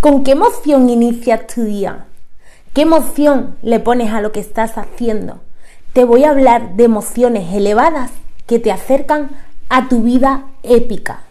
¿Con qué emoción inicias tu día? ¿Qué emoción le pones a lo que estás haciendo? Te voy a hablar de emociones elevadas que te acercan a tu vida épica.